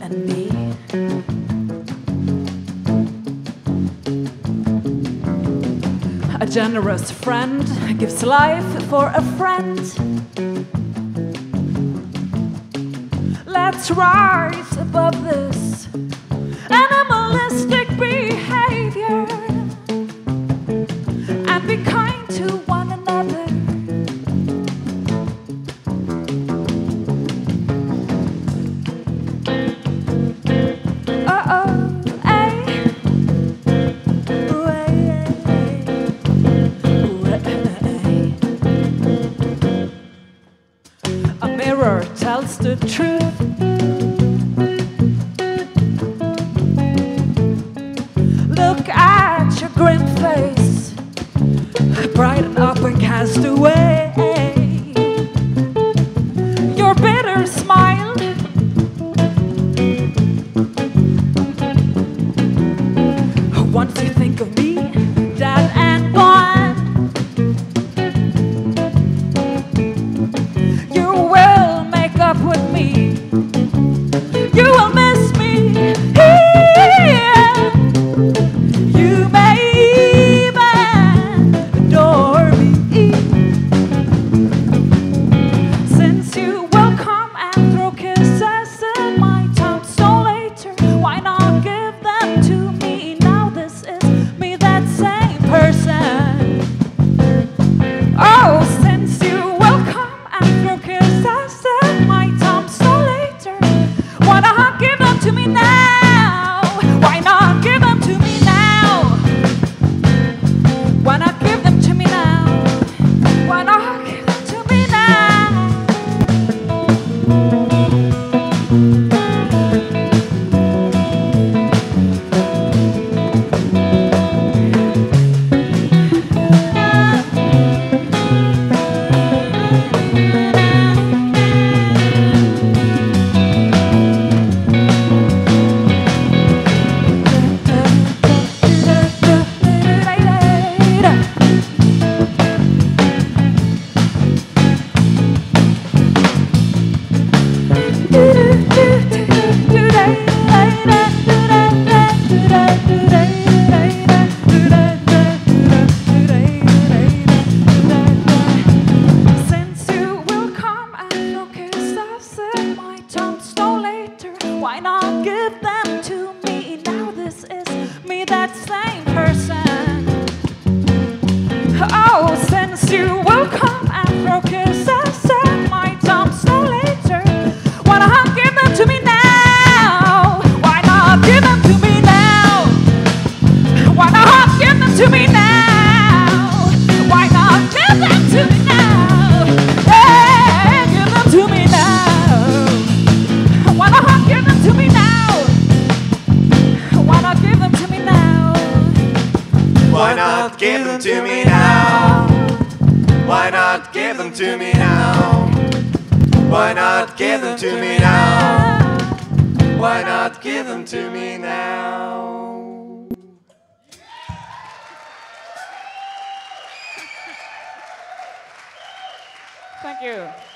and me. A generous friend gives life for a friend. Let's rise above this animalistic behavior and become. tells the truth. Look at your grim face, bright up and cast away. to me now. goodbye. not give them to me now? Why not give them to me now? Why not give them to me now? Why not give them to me now? Thank you.